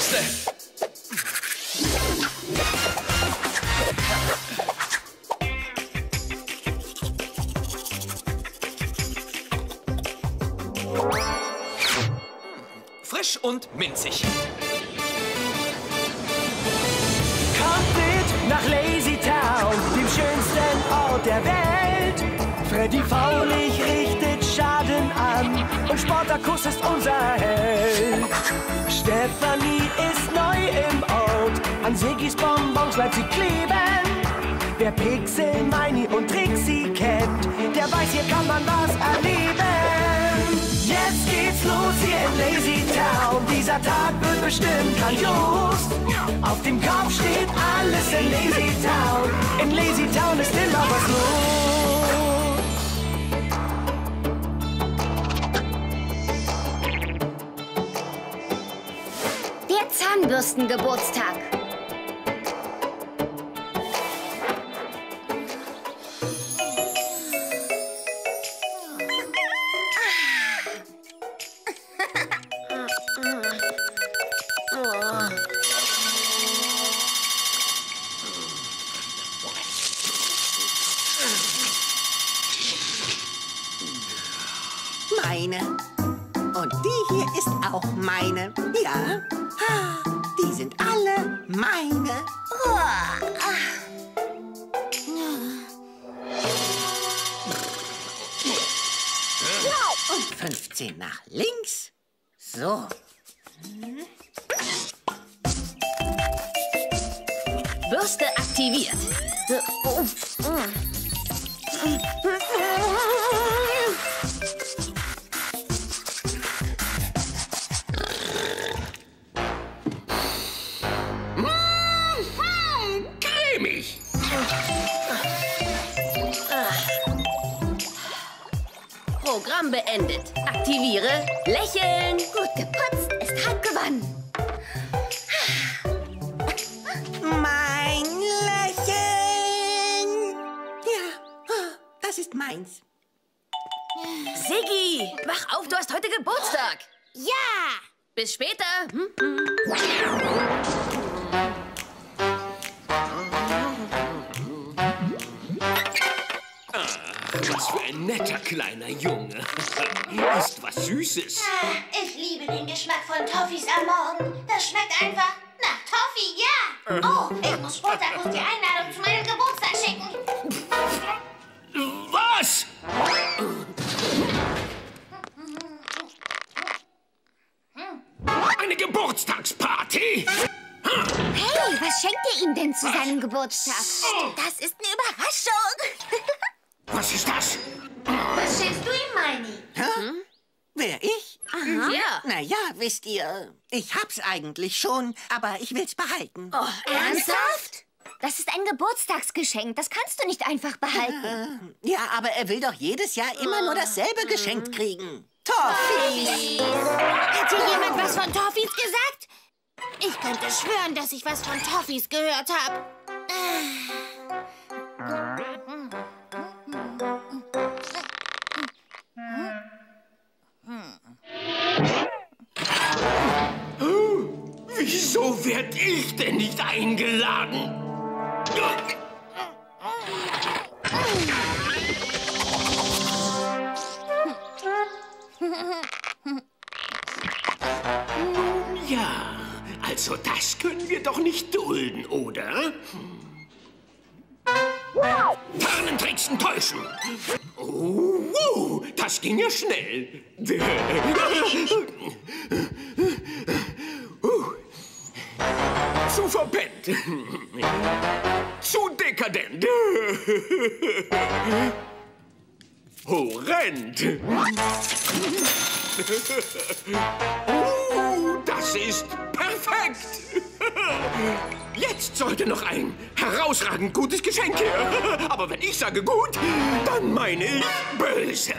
Zahnbürste. Frisch und minzig. Kommt mit nach Lazy Town, dem schönsten Ort der Welt. Freddy Faulig richtet Schaden an und Sportakus ist unser Held. Stefanie Sigis Bonbons bleibt sie kleben. Wer Pixel, Meini und Trixie kennt, der weiß, hier kann man was erleben. Jetzt geht's los hier in Lazy Town. Dieser Tag wird bestimmt grandios. Auf dem Kopf steht alles in Lazy Town. In Lazy Town ist immer was los. Der Zahnbürstengeburtstag. Meine. Und die hier ist auch meine. Ja. Die sind alle meine. Und 15 nach links. So. Bürste aktiviert. Programm beendet. Aktiviere. Lächeln. Gut geputzt ist halb gewonnen. Mein Lächeln. Ja, das ist meins. Siggi, wach auf, du hast heute Geburtstag. Ja! Bis später. Hm? Was für ein netter kleiner Junge. Ist was Süßes. Ah, Ich liebe den Geschmack von Toffees am Morgen. Das schmeckt einfach nach Toffee, ja. Oh, ich muss Sportakus die Einladung zu meinem Geburtstag schicken. Was? Eine Geburtstagsparty? Hey, was schenkt ihr ihm denn zu seinem Geburtstag? Das ist eine Überraschung. Was ist das? Was schenkst du ihm, Meini? Hä? Wer, ich? Ja. Na ja, wisst ihr, ich hab's eigentlich schon, aber ich will's behalten. Oh, Ernsthaft? Das ist ein Geburtstagsgeschenk. Das kannst du nicht einfach behalten. Ja, aber er will doch jedes Jahr immer nur dasselbe geschenkt kriegen. Toffees! Hat hier jemand was von Toffees gesagt? Ich könnte schwören, dass ich was von Toffees gehört habe. Werd ich denn nicht eingeladen? Nun ja, also das können wir doch nicht dulden, oder? Tarnentricksen täuschen. Oh, das ging ja schnell. Verpennt. Zu dekadent. Horrend. Oh, das ist perfekt. Jetzt sollte noch ein herausragend gutes Geschenk her. Aber wenn ich sage gut, dann meine ich böse.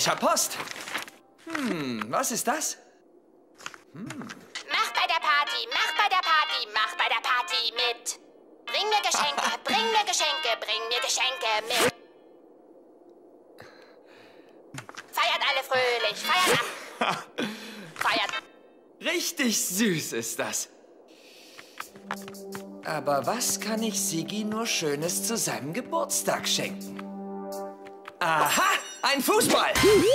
Ich hab Post. Hm, was ist das? Mach bei der Party, mach bei der Party, mach bei der Party mit. Bring mir Geschenke, bring mir Geschenke, bring mir Geschenke mit. Feiert alle fröhlich, feiert ab. Feiert. Richtig süß ist das. Aber was kann ich Sigi nur Schönes zu seinem Geburtstag schenken? Aha, ein Fußball! Hm.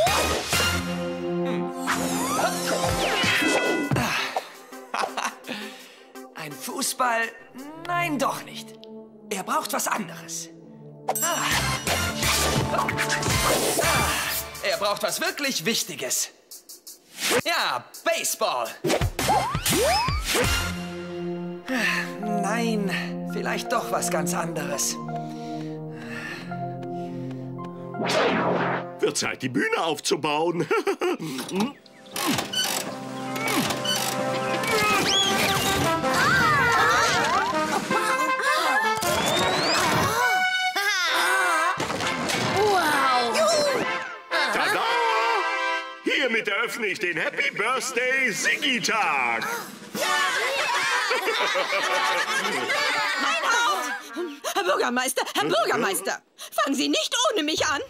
Ein Fußball? Nein, doch nicht. Er braucht was anderes. Ah. Er braucht was wirklich Wichtiges. Ja, Baseball. Nein, vielleicht doch was ganz anderes. Wird Zeit, die Bühne aufzubauen. Hiermit eröffne ich den Happy Birthday Siggi-Tag. Herr Bürgermeister, Herr Bürgermeister, fangen Sie nicht ohne mich an.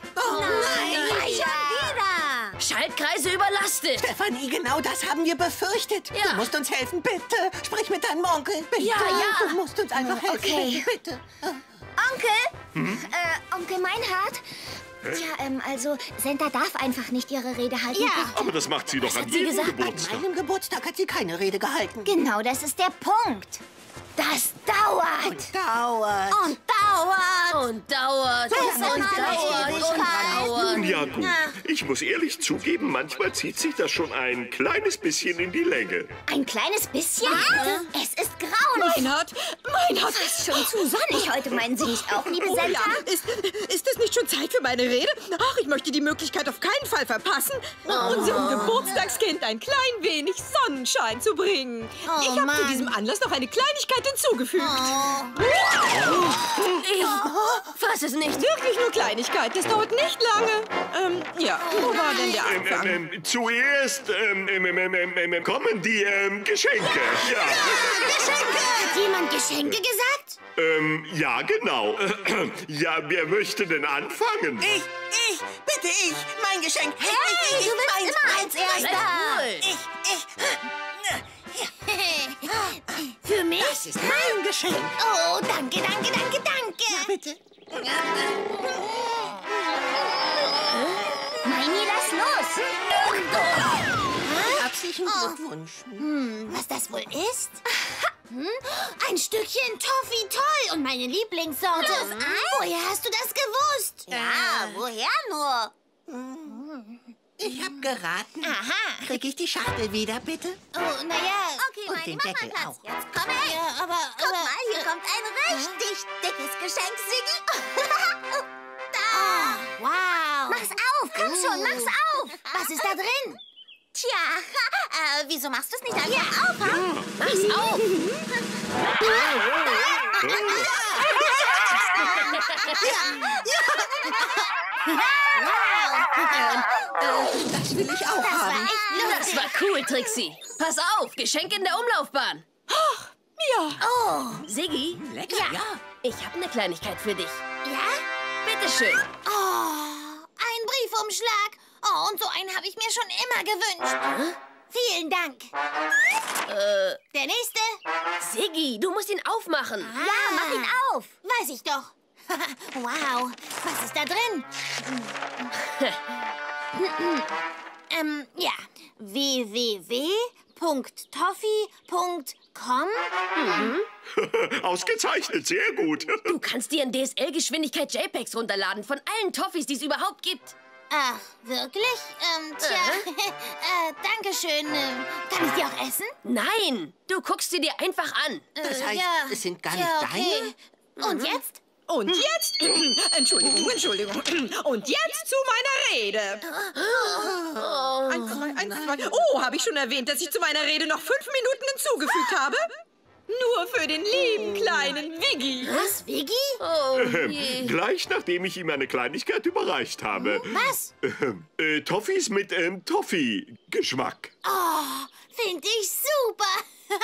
Schaltkreise überlastet. Stefanie, genau das haben wir befürchtet. Ja. Du musst uns helfen, bitte. Sprich mit deinem Onkel, bitte. Ja, ja. Du musst uns einfach helfen, Okay. bitte, bitte. Onkel? Äh, Onkel Meinhard? Tja, ähm, also, Senta darf einfach nicht ihre Rede halten. Ja. Aber das macht sie doch an sie jedem gesagt? An Geburtstag. meinem Geburtstag hat sie keine Rede gehalten. Genau, das ist der Punkt. Das dauert. Dauert. Und dauert. Und dauert. Das Und dauert. Und dauert. Ja gut, ich muss ehrlich zugeben, manchmal zieht sich das schon ein kleines bisschen in die Länge. Ein kleines bisschen? Es ist grauenvoll. Meinhard, Meinhard. Ist schon zu sonnig heute, meinen Sie nicht auch, liebe Oh Senta? ja, ist, ist es nicht schon Zeit für meine Rede? Ach, ich möchte die Möglichkeit auf keinen Fall verpassen, unserem Geburtstagskind ein klein wenig Sonnenschein zu bringen. Oh, ich habe zu diesem Anlass noch eine Kleinigkeit hinzugefügt. Ich fass es nicht. Wirklich nur Kleinigkeit, das dauert nicht lange. Ähm, ja, wo war denn der Ähm, Anfang? ähm, ähm, zuerst ähm, ähm, ähm, ähm, ähm, kommen die ähm, Geschenke. Ja. Hat jemand Geschenke gesagt? Ähm, ja, genau. Ja, wer möchte denn anfangen? Ich, ich, bitte ich, mein Geschenk. Hey, ich, ich, du bist meins, immer meins, als Erster. Ich, ich, Für mich? das ist mein Geschenk. Oh, danke, danke, danke, danke. Bitte. Meini, lass los. Herzlichen Glückwunsch. Hm, was das wohl ist? Hm? Ein Stückchen Toffee toll und meine Lieblingssorte. Woher hast du das gewusst? Ja, woher nur? Ich hab geraten. Aha. Krieg ich die Schachtel wieder, bitte? Oh, naja. Okay, Und den Deckel auch. Jetzt komm her. Ja, aber, Guck mal, hier kommt ein richtig dickes Geschenk, Siggi. da. wow. Mach's auf, komm schon, mach's auf. Was ist da drin? Tja, äh, wieso machst du es nicht einfach auf, ha? Mach's auf. Das will ich auch Das war haben. echt Das lustig. war cool, Trixie. Pass auf, Geschenk in der Umlaufbahn. Ja, Oh, Siggi, Lecker, ja. ich habe eine Kleinigkeit für dich. Ja? Bitteschön. Oh, ein Briefumschlag. Oh, und so einen habe ich mir schon immer gewünscht. Vielen Dank. Äh, Der nächste? Siggi, du musst ihn aufmachen. Ja, mach ihn auf. Weiß ich doch. wow, was ist da drin? ähm, ja. www.toffee.com Ausgezeichnet, sehr gut. Du kannst dir in DSL-Geschwindigkeit JPEGs runterladen von allen Toffees, die es überhaupt gibt. Ach, wirklich? Ähm, tja, äh, danke schön. Ähm, kann ich die auch essen? Nein, du guckst sie dir einfach an. Das Äh, heißt, ja. es sind gar nicht ja, okay. deine? Und jetzt? Und jetzt, Entschuldigung, Entschuldigung, und jetzt zu meiner Rede. Eins, zwei, eins, zwei. Oh, habe ich schon erwähnt, dass ich zu meiner Rede noch fünf Minuten hinzugefügt habe? Nur für den lieben kleinen Wiggy. Was, Viggi? Oh je. Gleich nachdem ich ihm eine Kleinigkeit überreicht habe. Was? Äh, Toffees mit ähm, Toffee-Geschmack. Oh, finde ich super.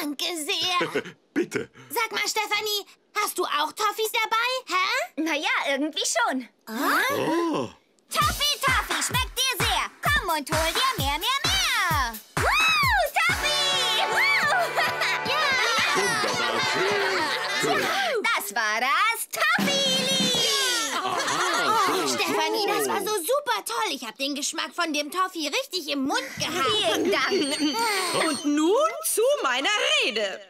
danke sehr. bitte. Sag mal, Stefanie, hast du auch Toffees dabei? Hä? Naja, irgendwie schon. Oh. Toffee, Toffee, schmeckt dir sehr. Komm und hol dir mehr, mehr, mehr. Woo, Toffee! Woo! ja! Das war das Toffee-Lied. Oh, Stefanie, das war so super toll. Ich habe den Geschmack von dem Toffee richtig im Mund gehabt. Vielen Dank. Und nun zu meiner Rede.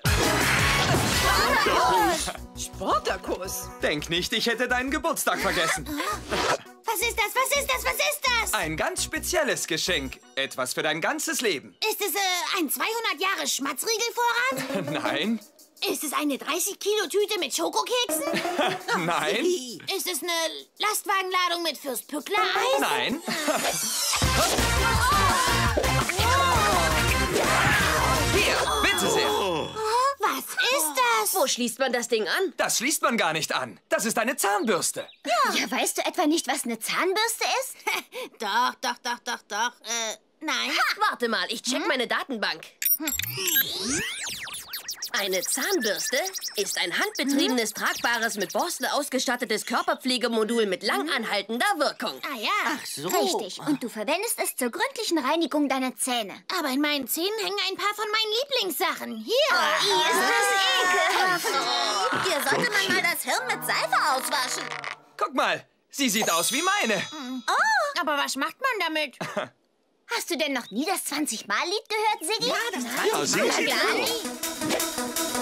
Sportakus. Denk nicht, ich hätte deinen Geburtstag vergessen. Was ist das? Was ist das? Was ist das? Ein ganz spezielles Geschenk. Etwas für dein ganzes Leben. Ist es äh, ein 200 Jahre Schmatzriegelvorrat? Nein, Ist es eine 30 Kilo Tüte mit Schokokeksen? nein, Ist es eine Lastwagenladung mit Fürst Pückler Eis? nein. Hier, ist das? Wo schließt man das Ding an? Das schließt man gar nicht an. Das ist eine Zahnbürste. Ja, weißt du etwa nicht, was eine Zahnbürste ist? doch, doch, doch, doch, doch. Äh, nein. Warte mal, ich check meine Datenbank. Eine Zahnbürste ist ein handbetriebenes, mhm. tragbares, mit Borsten ausgestattetes Körperpflegemodul mit langanhaltender hm. Wirkung. Ah ja. Ach so. Richtig. Und du verwendest es zur gründlichen Reinigung deiner Zähne. Aber in meinen Zähnen hängen ein paar von meinen Lieblingssachen. Hier. Oh, ah. ist das ekelhaft. Ah. Hier sollte man mal das Hirn mit Seife auswaschen. Guck mal, sie sieht aus wie meine. Hm. Oh, aber was macht man damit? Hast du denn noch nie das 20-Mal-Lied gehört, Siggi? Ja, das 20-Mal-Lied.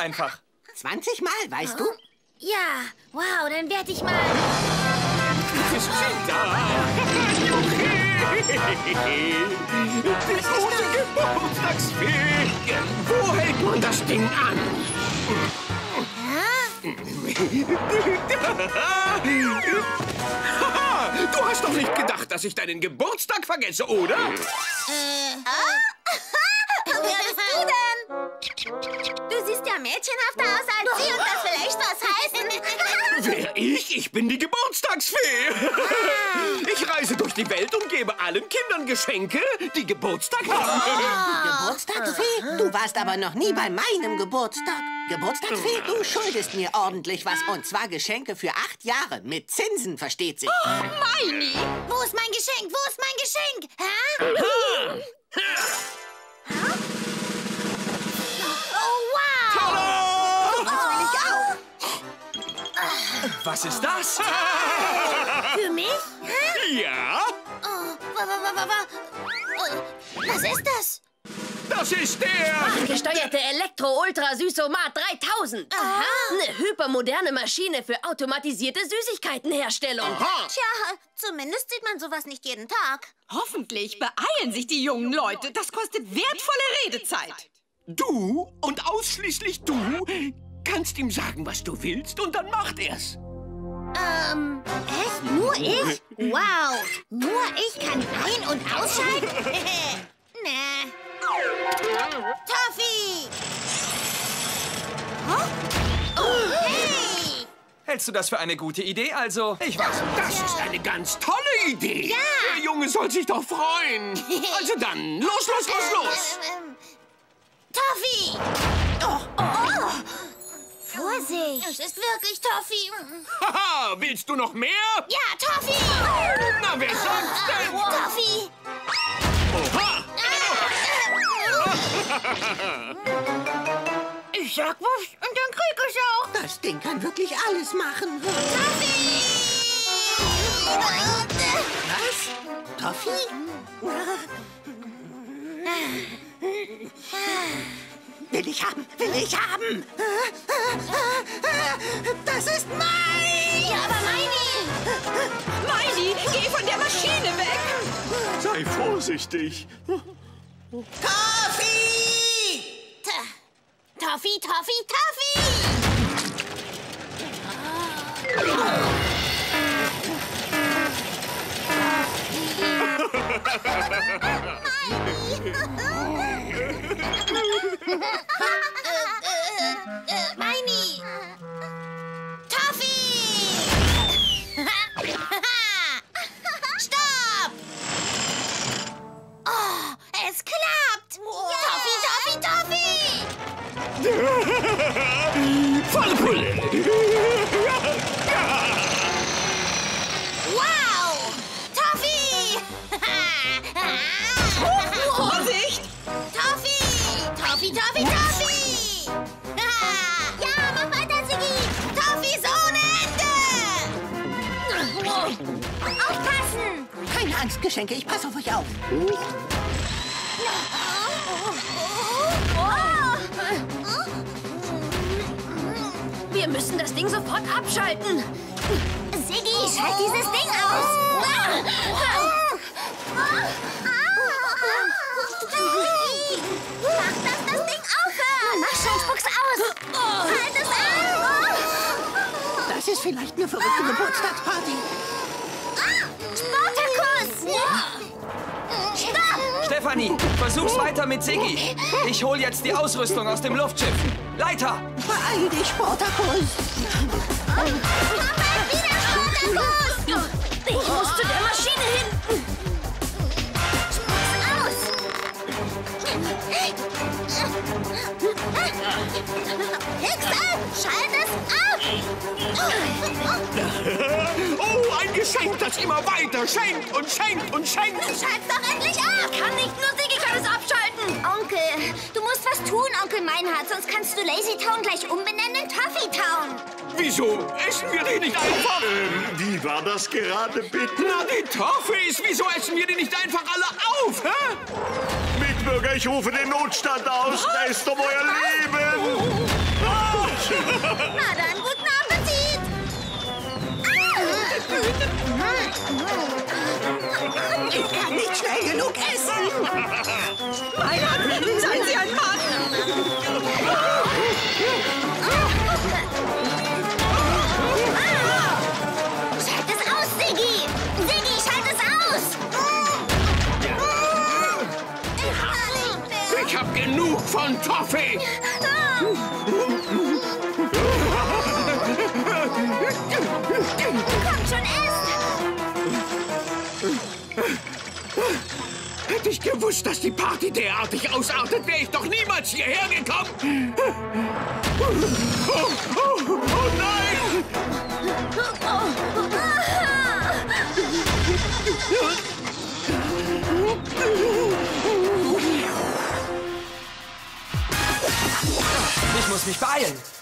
einfach. 20 Mal, weißt du? Ja, wow, dann werde ich mal. Ist sie da? Die große Geburtstagsfee. Wo hält man das Ding an? Haha, Du hast doch nicht gedacht, dass ich deinen Geburtstag vergesse, oder? Wer bist du denn? Du siehst ja mädchenhafter aus als sie und das vielleicht was heißen. Wer ich? Ich bin die Geburtstagsfee. Ich reise durch die Welt und gebe allen Kindern Geschenke, die Geburtstag haben. Geburtstagsfee? Du warst aber noch nie bei meinem Geburtstag. Geburtstagsfee, du schuldest mir ordentlich was. Und zwar Geschenke für acht Jahre. Mit Zinsen, versteht sich. Meini. Wo ist mein Geschenk? Wo ist mein Geschenk? Hä? Was ist das? Für mich? Hä? Ja, Oh, wa, wa, wa, wa, wa. Äh, Was ist das? das ist der... Gesteuerte Elektro Ultra Süßomat 3000. Aha. Eine hypermoderne Maschine für automatisierte Süßigkeitenherstellung. Tja, zumindest sieht man sowas nicht jeden Tag. Hoffentlich beeilen sich die jungen Leute. Das kostet wertvolle Redezeit. Du und ausschließlich du kannst ihm sagen, was du willst und dann macht er's. Ähm, echt? Nur ich? Wow, nur ich kann ein- und ausschalten? nee. Toffee! Oh, hey! Hältst du das für eine gute Idee? Also, ich weiß. Das ist eine ganz tolle Idee. Ja. Der Junge soll sich doch freuen. Also dann, los, los, los, los. Ähm, Toffee! Oh, oh. Vorsicht! Es ist wirklich Toffee. Haha, willst du noch mehr? Ja, Toffee! Na, wer sagt's denn? Toffee! Oha! Ich sag was und dann krieg ich auch. Das Ding kann wirklich alles machen. Toffee! Was? Toffee? Will ich haben, will ich haben. Das ist mein! Ja, aber Meini! Meini, geh von der Maschine weg. Sei vorsichtig. Toffee! T- Toffee, Toffee, Toffee! Meini! Toffee! Stopp! Oh, es klappt! Toffee, Toffee, Toffee! Volle Angst, Geschenke, ich passe auf euch auf. Wir müssen das Ding sofort abschalten. Siggi, schalt dieses Ding aus! Mach, dass das Ding aufhört! Mach schon, spuck's aus! Halt es an! Das ist vielleicht eine verrückte Geburtstagsparty. Spartakus! Stefanie, versuch's weiter mit Siggi. Ich hol jetzt die Ausrüstung aus dem Luftschiff. Leiter! Beeil dich, Sportakus. Komm bald wieder, Spartakus! Ich muss zu der Maschine hinten. Spuck's aus! Hickser, schalt es ab! Oh, ein Geschenk, das immer weiter schenkt und schenkt und schenkt. Schalt's doch endlich ab! Kann nicht, nur kann es abschalten. Onkel, du musst was tun, Onkel Meinhard, sonst kannst du Lazy Town gleich umbenennen in Toffee Town. Wieso essen wir die nicht einfach? Ähm, wie war das gerade bitte? Na, die Toffees, wieso essen wir die nicht einfach alle auf, hä? Mitbürger, ich rufe den Notstand aus. Rest um euer Leben. Na dann, Appetit! Ich kann nicht schnell genug essen. Meinhard, seien Sie ein Mann. Schalt es aus, Siggi! Siggi, schalt es aus! Ich hab genug von Toffee. Gewusst, dass die Party derartig ausartet, wäre ich doch niemals hierher gekommen. Oh, oh, oh nein! Ich muss mich beeilen.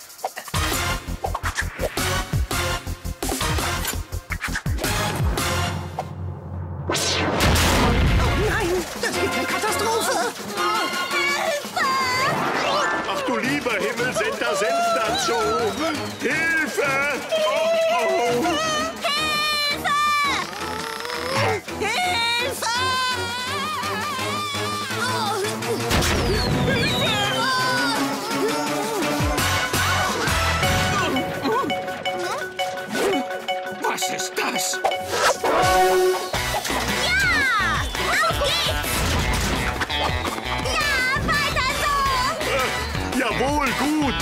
Jawohl, gut.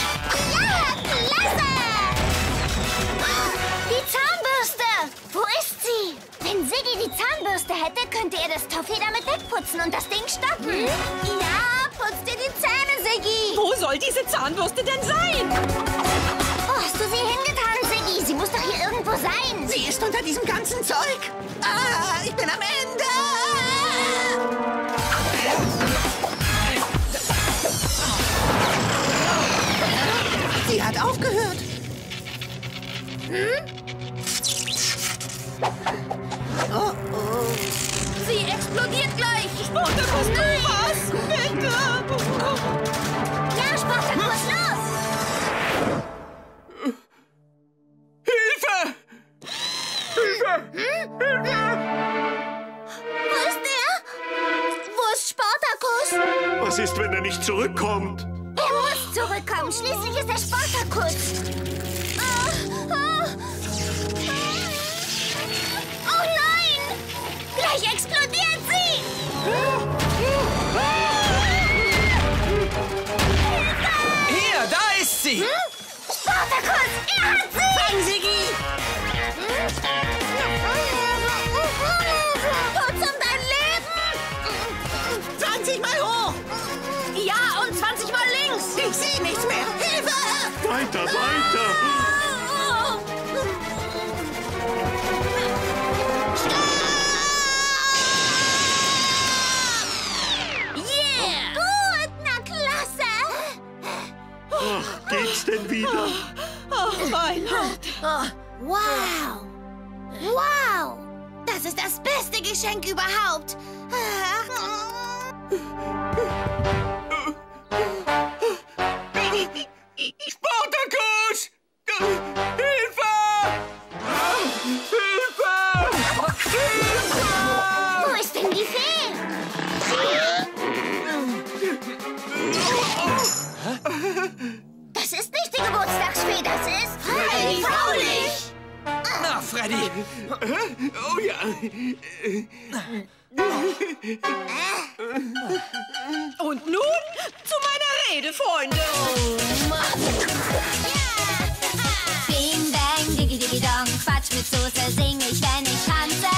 Ja, klasse! Die Zahnbürste! Wo ist sie? Wenn Siggi die Zahnbürste hätte, könnte er das Toffee damit wegputzen und das Ding stoppen. Ja, putz dir die Zähne, Siggi! Wo soll diese Zahnbürste denn sein? Wo hast du sie hingetan, Siggi? Sie muss doch hier irgendwo sein. Sie ist unter diesem ganzen Zeug. Ah, ich bin am Ende. Sie explodiert gleich. Spartakus, tu was! Bitte! Ja, Spartakus, los! Hilfe! Wo ist der? Wo ist Spartakus? Was ist, wenn er nicht zurückkommt? Er muss zurückkommen. Schließlich ist er Spartakus. Oh nein! Gleich explodiert sie! Hier, da ist sie. Spartakus, er hat sie! Fang, Siggi. Putz um dein Leben! 20 Mal hoch. Ja, und 20 Mal links. Ich sehe nichts mehr. Hilfe! Weiter, weiter. Denn wieder? Oh, Reinhard. Wow! Wow! Das ist das beste Geschenk überhaupt! Oh ja. Und nun zu meiner Rede, Freunde. Bing, bang, diggi, diggi, dong, Quatsch mit Soße sing ich, wenn ich tanze, tanze,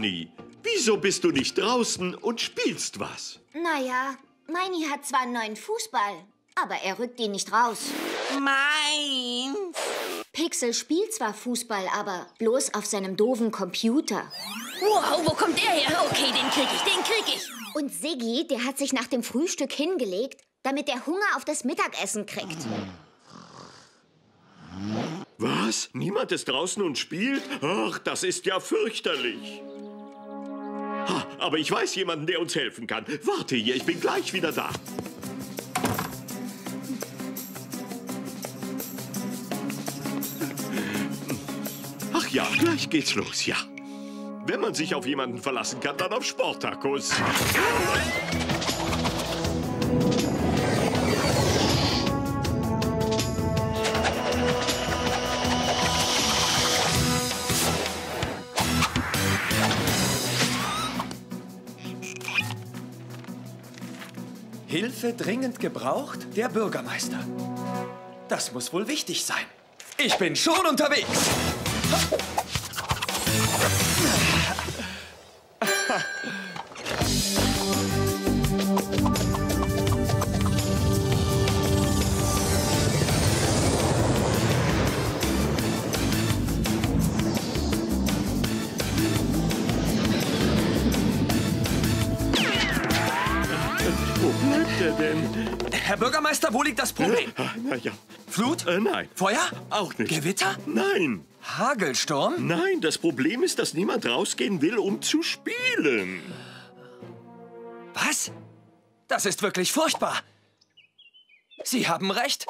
Stefanie, wieso bist du nicht draußen und spielst was? Naja, Meini hat zwar einen neuen Fußball, aber er rückt ihn nicht raus. Meins. Pixel spielt zwar Fußball, aber bloß auf seinem doofen Computer. Wow, wo kommt der her? Okay, den krieg ich, den krieg ich. Und Siggi, der hat sich nach dem Frühstück hingelegt, damit er Hunger auf das Mittagessen kriegt. Was? Niemand ist draußen und spielt? Ach, das ist ja fürchterlich. Ha, aber ich weiß jemanden, der uns helfen kann. Warte hier, ich bin gleich wieder da. Ach ja, gleich geht's los, ja. Wenn man sich auf jemanden verlassen kann, dann auf Sportakus. Hilfe dringend gebraucht, der Bürgermeister. Das muss wohl wichtig sein. Ich bin schon unterwegs. Wo Bürgermeister, wo liegt das Problem? Ah, Na ja. Flut? Äh, nein. Feuer? Auch nicht. Gewitter? Nein. Hagelsturm? Nein, das Problem ist, dass niemand rausgehen will, um zu spielen. Was? Das ist wirklich furchtbar. Sie haben recht.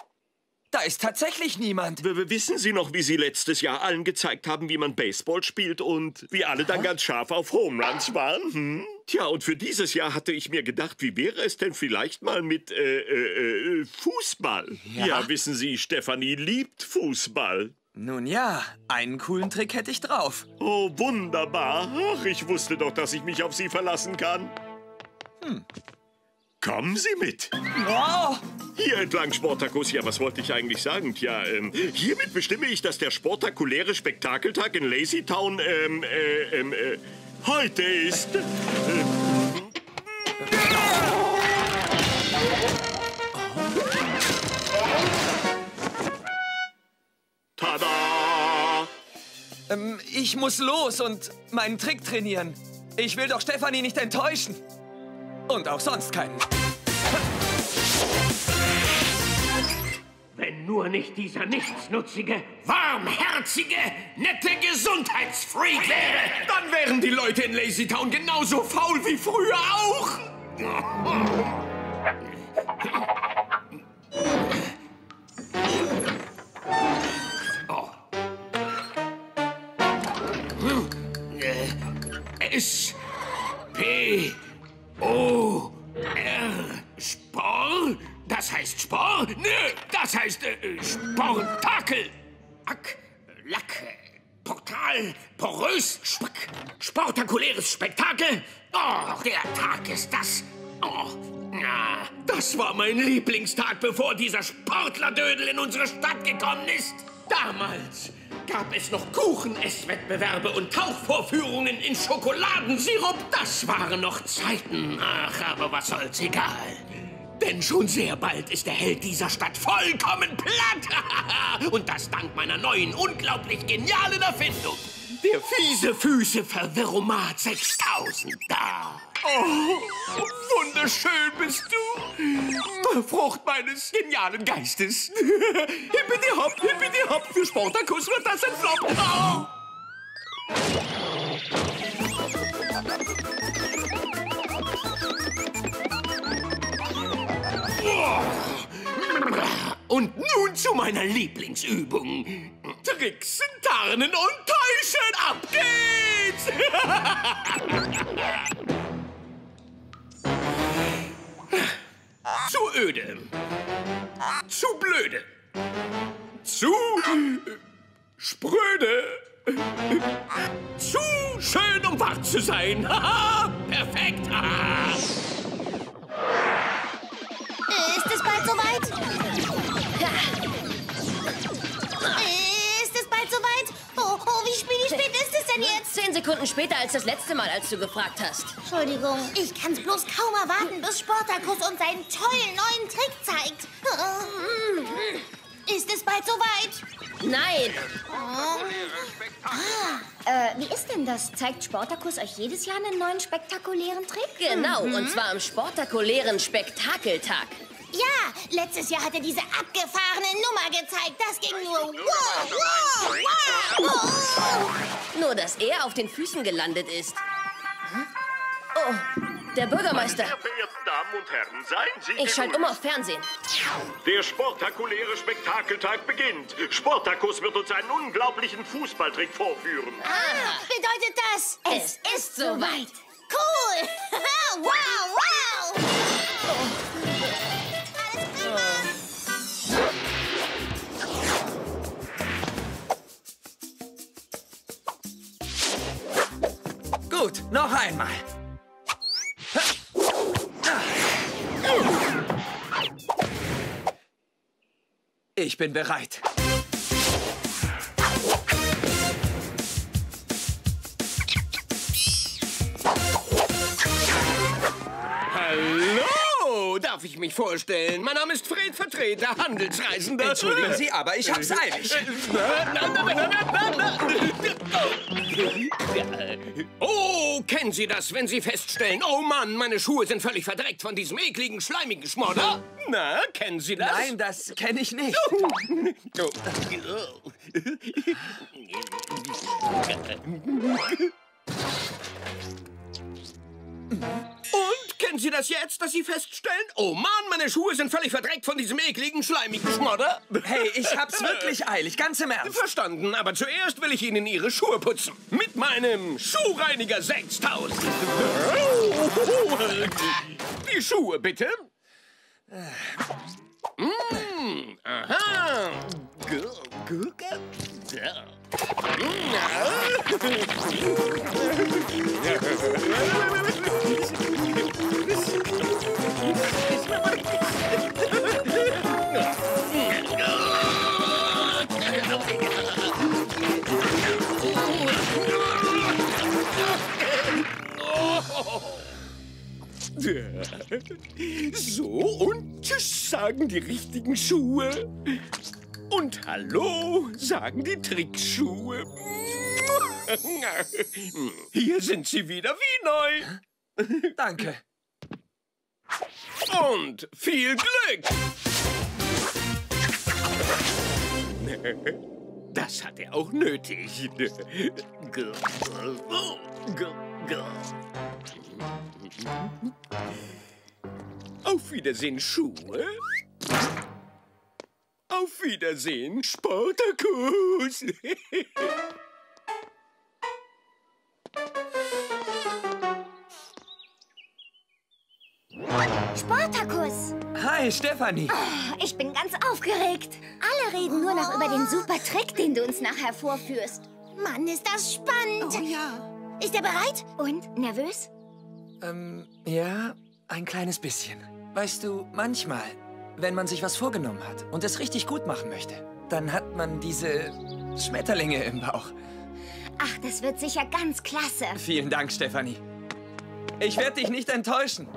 Da ist tatsächlich niemand. W wissen Sie noch, wie Sie letztes Jahr allen gezeigt haben, wie man Baseball spielt und wie alle dann ganz scharf auf Home Runs waren? Hm? Tja, und für dieses Jahr hatte ich mir gedacht, wie wäre es denn vielleicht mal mit äh, äh, äh, Fußball? Ja? wissen Sie, Stefanie liebt Fußball. Nun ja, einen coolen Trick hätte ich drauf. Oh, wunderbar. Ach, ich wusste doch, dass ich mich auf Sie verlassen kann. Hm. Kommen Sie mit. Oh, Hier entlang Sportakus. Ja, was wollte ich eigentlich sagen? Tja, ähm, hiermit bestimme ich, dass der spektakuläre Spektakeltag in Lazytown, ähm, äh, ähm, äh, heute ist. Tada! ähm, ich muss los und meinen Trick trainieren. Ich will doch Stefanie nicht enttäuschen. Und auch sonst keinen. Nur nicht dieser nichtsnutzige, warmherzige, nette Gesundheitsfreak wäre, dann wären die Leute in Lazytown genauso faul wie früher auch. porös, Spack, sportakuläres Spektakel. Oh, der Tag ist das. Oh, na, das war mein Lieblingstag, bevor dieser Sportlerdödel in unsere Stadt gekommen ist. Damals gab es noch Kuchenesswettbewerbe und Tauchvorführungen in Schokoladensirup. Das waren noch Zeiten. Ach, aber was soll's, egal. Denn schon sehr bald ist der Held dieser Stadt vollkommen platt. Und das dank meiner neuen, unglaublich genialen Erfindung. Der fiese Füße Verwirromat 6000 da. Oh, wunderschön bist du. Frucht meines genialen Geistes. Hippity hopp, hippity hopp. Für Sportakus wird das ein Flop. Oh. Und nun zu meiner Lieblingsübung. Tricksen, tarnen und täuschen. Ab geht's! zu öde. Zu blöde. Zu äh, spröde. Zu schön, um wahr zu sein. Perfekt. Ist es bald soweit? Ist soweit? Oh, oh wie spät, wie spät ist es denn jetzt? Zehn Sekunden später als das letzte Mal, als du gefragt hast. Entschuldigung, ich kann es bloß kaum erwarten, bis Sportakus uns seinen tollen neuen Trick zeigt. Ist es bald soweit? Nein, Äh, wie ist denn das? Zeigt Sportakus euch jedes Jahr einen neuen spektakulären Trick? genau. Und zwar am spektakulären Spektakeltag. Ja, letztes Jahr hat er diese abgefahrene Nummer gezeigt. Das ging nur wow, wow, wow. Nur, dass er auf den Füßen gelandet ist. Oh, der Bürgermeister. Sehr verehrten Damen und Herren, seien Sie Ich schalte um auf Fernsehen. Der spektakuläre Spektakeltag beginnt. Sportakus wird uns einen unglaublichen Fußballtrick vorführen. Ah, bedeutet das? Es ist soweit. Cool! wow, wow! Alles Gut, noch einmal. Ich bin bereit. Darf ich mich vorstellen? Mein Name ist Fred Vertreter, Handelsreisender. Entschuldigen Sie, aber ich hab's eilig. Oh, kennen Sie das, wenn Sie feststellen, oh Mann, meine Schuhe sind völlig verdreckt von diesem ekligen, schleimigen Schmodder? Na, kennen Sie das? Nein, das kenne ich nicht. Kennen Sie das jetzt, dass Sie feststellen, oh Mann, meine Schuhe sind völlig verdreckt von diesem ekligen, schleimigen Schmodder? Hey, ich hab's wirklich eilig, ganz im Ernst. Verstanden, aber zuerst will ich Ihnen Ihre Schuhe putzen. Mit meinem Schuhreiniger 6000. Die Schuhe, bitte. Mm, aha. So, und Tschüss sagen die richtigen Schuhe. Und Hallo sagen die Trickschuhe. Hier sind sie wieder wie neu. Danke. Und viel Glück! Das hat er auch nötig. Auf Wiedersehen, Schuhe. Auf Wiedersehen, Spartakus. Spartakus! Hi, Stefanie. Ich bin ganz aufgeregt. Alle reden nur noch über den super Trick, den du uns nachher vorführst. Mann, ist das spannend. Oh ja. Ist er bereit? Und nervös? Ähm, ja, ein kleines bisschen. Weißt du, manchmal, wenn man sich was vorgenommen hat und es richtig gut machen möchte, dann hat man diese Schmetterlinge im Bauch. Ach, das wird sicher ganz klasse. Vielen Dank, Stefanie. Ich werde dich nicht enttäuschen.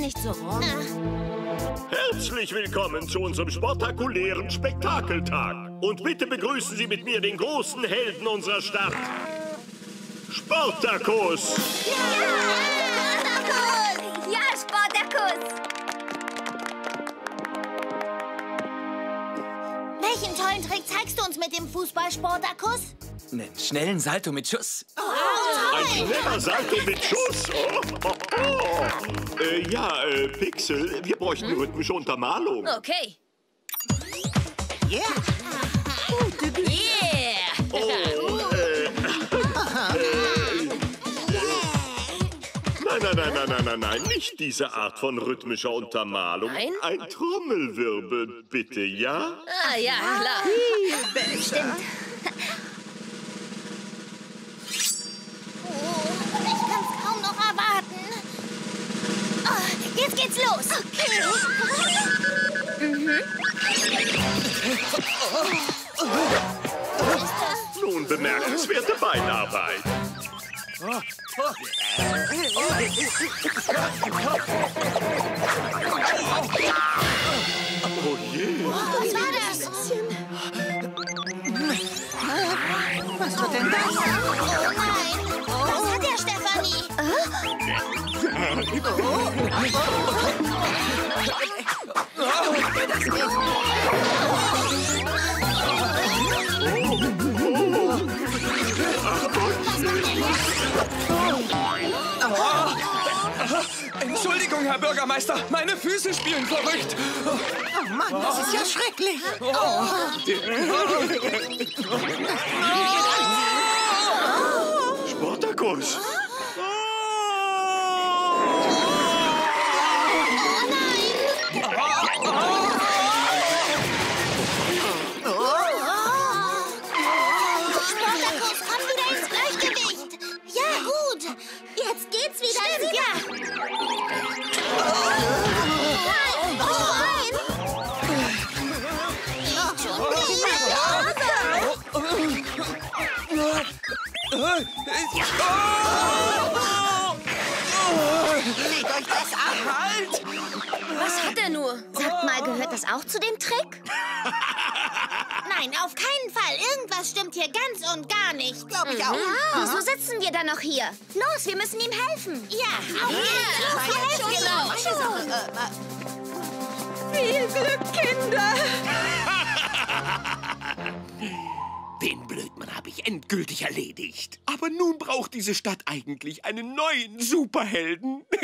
Nicht so rum. Herzlich willkommen zu unserem spektakulären Spektakeltag. Und bitte begrüßen Sie mit mir den großen Helden unserer Stadt, Spartacus. Ja, Spartakus! Welchen tollen Trick zeigst du uns mit dem Fußball, Spartakus? Einen schnellen Salto mit Schuss. Ein schneller Salto mit Schuss. Oh, oh, oh. Äh, ja, äh, Pixel, wir bräuchten rhythmische Untermalung. Okay. Yeah. Yeah! Oh, äh, Nein, nein, nein, nein, nein, nein, nein, nicht diese Art von rhythmischer Untermalung. Nein? Ein Trommelwirbel, bitte, ja? Ah, ja, klar. Oh, jetzt geht's los. Okay. Nun bemerkenswerte Beinarbeit. Oh je. Was war das? Was wird denn das? Oh nein. Entschuldigung, Herr Bürgermeister, meine Füße spielen verrückt. Oh Mann, das ist ja schrecklich. Spartacus. Spartakus, dann noch hier? Los, wir müssen ihm helfen. Ja, auf jeden Fall. Meine Helfen wir meine Sache. Äh, Viel Glück, Kinder! Den Blödmann habe ich endgültig erledigt. Aber nun braucht diese Stadt eigentlich einen neuen Superhelden.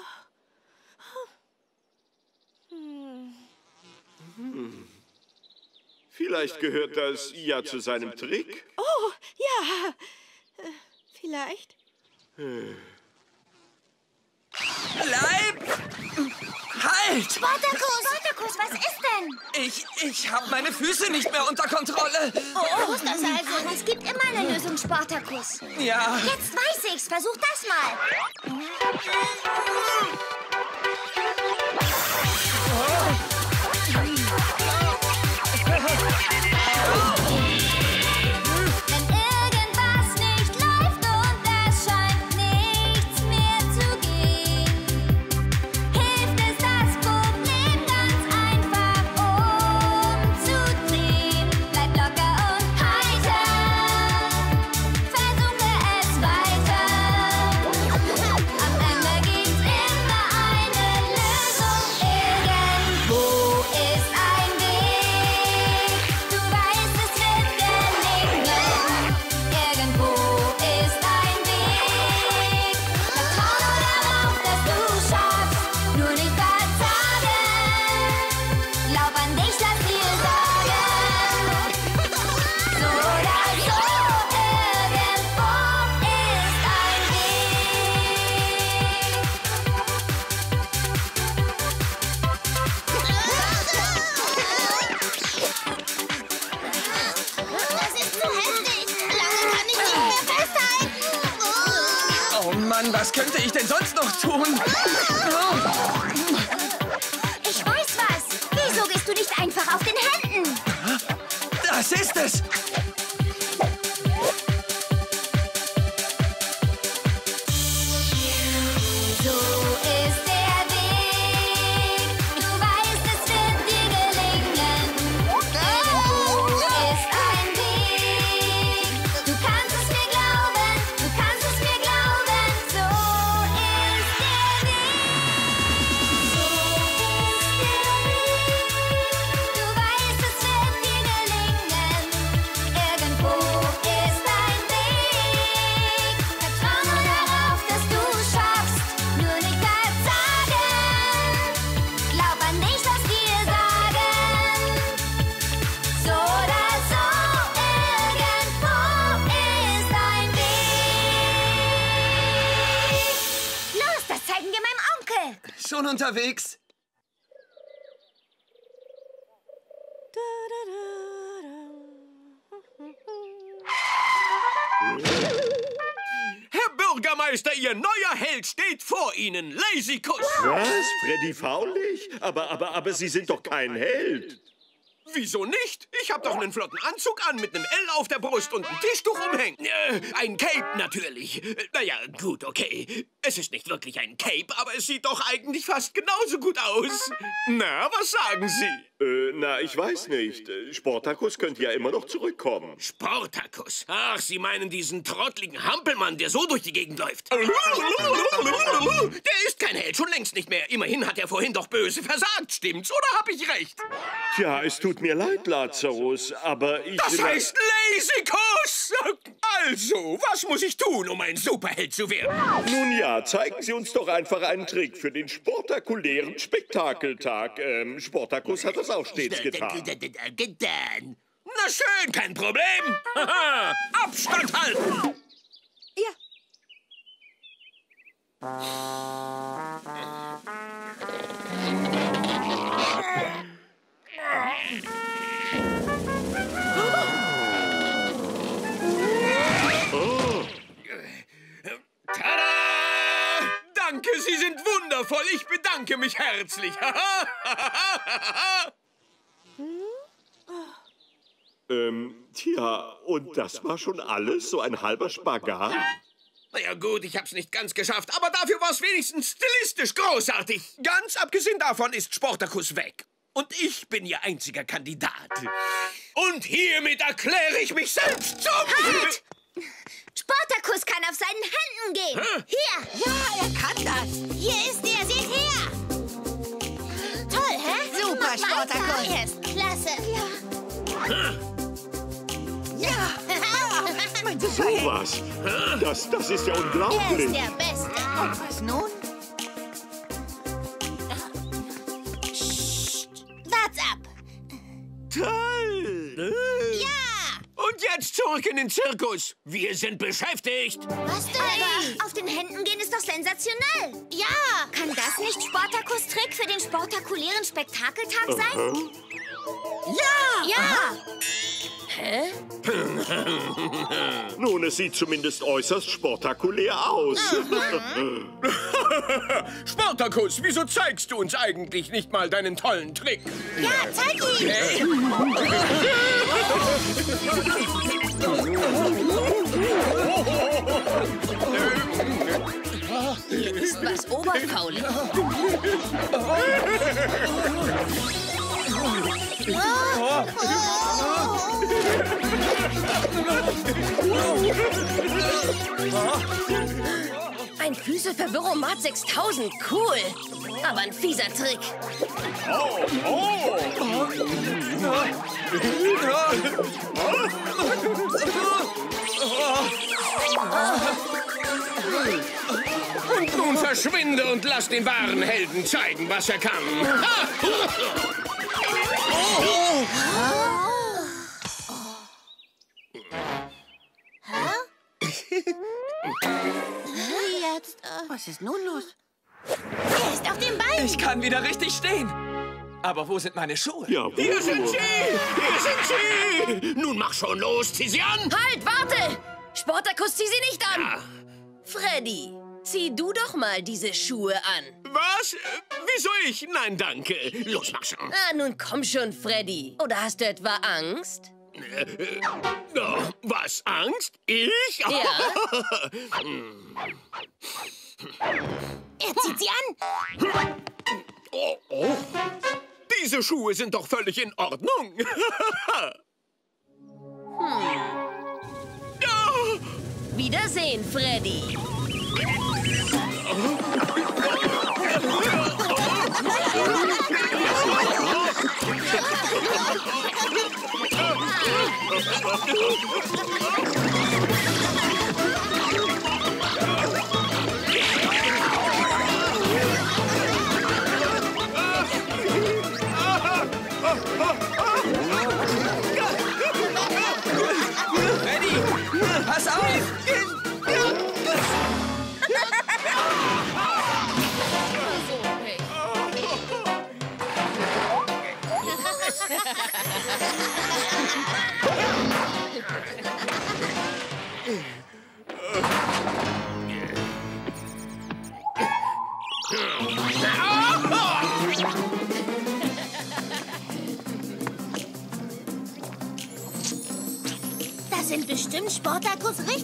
Vielleicht gehört das ja zu seinem Trick. Oh, ja. Äh, Vielleicht. Bleib! Halt! Spartakus! Spartakus, was ist denn? Ich, ich habe meine Füße nicht mehr unter Kontrolle. Oh, ist das also? Aber es gibt immer eine Lösung, Spartakus. Ja, Jetzt weiß ich's. Versuch das mal. Ich denn sonst noch tun? Ich weiß was. Wieso gehst du nicht einfach auf den Händen? Das ist es! Unterwegs? Herr Bürgermeister, Ihr neuer Held steht vor Ihnen. Lazy Kuss. Was? Freddy Faulig? Aber, aber, aber Sie sind doch kein Held. Wieso nicht? Ich hab doch einen flotten Anzug an mit einem L auf der Brust und ein Tischtuch umhängen. Äh, ein Cape natürlich. Äh, Naja, gut, okay. Es ist nicht wirklich ein Cape, aber es sieht doch eigentlich fast genauso gut aus. Na, was sagen Sie? Äh, na, ich weiß nicht. Sportakus könnte ja immer noch zurückkommen. Sportakus. Ach, Sie meinen diesen trottligen Hampelmann, der so durch die Gegend läuft. Der ist kein Held, schon längst nicht mehr. Immerhin hat er vorhin doch böse versagt, stimmt's? Oder hab ich recht? Tja, es tut mir leid, Lazarus, aber ich... Das heißt Lazykus! Also, was muss ich tun, um ein Superheld zu werden? Nun ja, zeigen Sie uns doch einfach einen Trick für den sportakulären Spektakeltag. Ähm, Sportakus hat das auch stets getan. Getan. Na schön, kein Problem. Haha, Abstand halten. Ja. Danke, Sie sind wundervoll. Ich bedanke mich herzlich. Ähm, tja, und das war schon alles? So ein halber Spagat? naja gut, ich hab's nicht ganz geschafft, aber dafür war's wenigstens stilistisch großartig. Ganz abgesehen davon ist Sportacus weg. Und ich bin ihr einziger Kandidat. Und hiermit erkläre ich mich selbst zum... Halt! Sportacus kann auf seinen Händen gehen. Hier. Ja, er kann das. Hier ist er. Seht her. Toll, hä? Super. Sportacus. Er ist klasse. Ja. Mein So Superheld. was. Das, das ist ja er ist unglaublich. der Beste. Und was nun? Wart's ab. Toll. Und jetzt zurück in den Zirkus. Wir sind beschäftigt. Was denn? Aber auf den Händen gehen ist doch sensationell. Ja. Kann das nicht Sportacus Trick für den spektakulären Spektakeltag sein? Ja. Ja. Nun, es sieht zumindest äußerst sportakulär aus. Spartacus, wieso zeigst du uns eigentlich nicht mal deinen tollen Trick? Ja, zeig ihn. Hier ist was Oberfaulig. Ein Füßeverwirromat 6000, cool. Aber ein fieser Trick. Und nun verschwinde und lass den wahren Helden zeigen, was er kann. Wie Was ist nun los? er ist auf dem Bein. Ich kann wieder richtig stehen. Aber wo sind meine Schuhe? Ja, Hier sind sie! Hier sind sie! Nun mach schon los, zieh sie an! Halt, warte! Sportacus, zieh sie nicht an! Freddy, zieh du doch mal diese Schuhe an. Was? Äh, Wieso ich? Nein, danke. Los, mach schon. Ah, nun komm schon, Freddy. Oder hast du etwa Angst? Oh, was? Angst? Ich? Ja. Er zieht sie an. Oh, oh. Diese Schuhe sind doch völlig in Ordnung. Ja, Wiedersehen, Freddy. Freddy,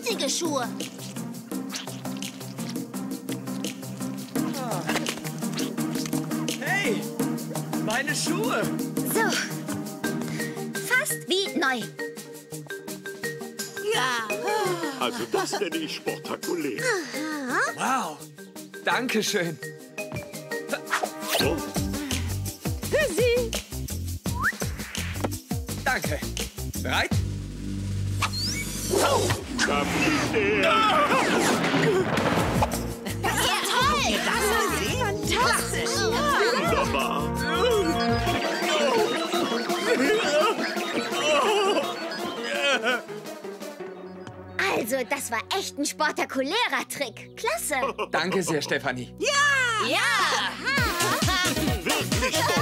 Richtige Schuhe. Hey, meine Schuhe! So. Fast wie neu. Also das nenne ich sportakulär. Wow, danke schön. War echt ein spektakulärer Trick. Klasse. Danke sehr, Stefanie. Ja! Wirklich